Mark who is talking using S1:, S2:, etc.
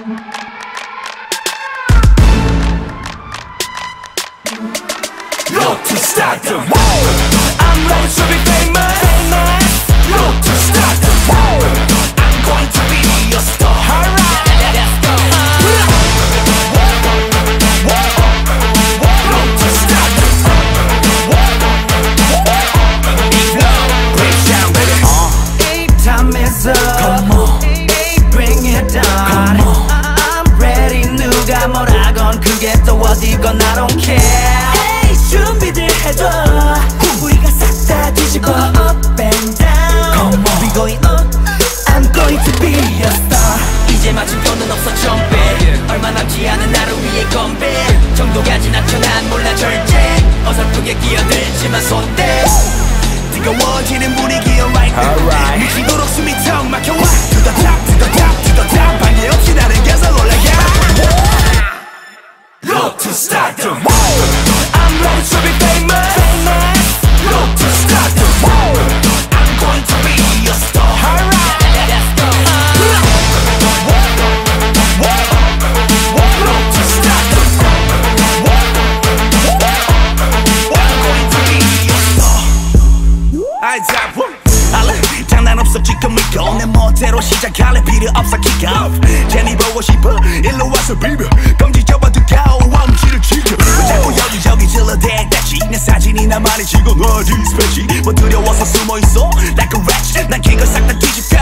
S1: Road to stardom I'm ready to
S2: 또 어디건 I don't care. Hey 준비들 해줘. 우리가 싹 다 뒤집어 up and down.
S1: Come on.
S2: We going up. I'm going to be a star. 이제 마침표는 없어 점배 얼마 남지 않은 나를 위해 건배 정도가 지나쳐 난 몰라 절대. 어설프게 끼어들지만 손대.
S1: 뜨거워지는 분위기 alright
S3: Alright.
S1: 미 Road to stardom 이거 내 멋대로 시작할래 필요 없어 kick off 괜히 보고 싶어 일로 와서 비벼 검지 접어도 가오 왕치를 지켜 왜 자꾸 여기저기 질러대 대지 내 사진이나 많이 찍어 놔 디스패치 뭐 두려워서 숨어있어 like a wretch 난 king 걸 싹 다 뒤집혀